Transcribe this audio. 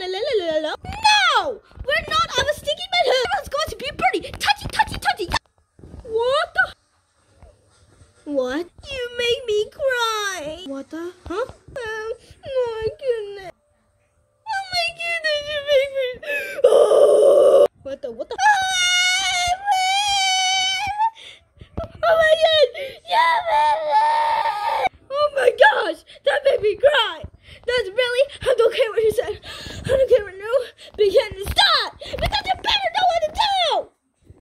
No! We're not our sticky man. Everyone's going to be pretty. Touchy, touchy, touchy. What the? What? You make me cry. What the? Huh? My goodness. Oh my goodness, you make me. Oh. What the? What the? Oh my god! Oh my gosh! That made me cry! That's really, I don't care what you said.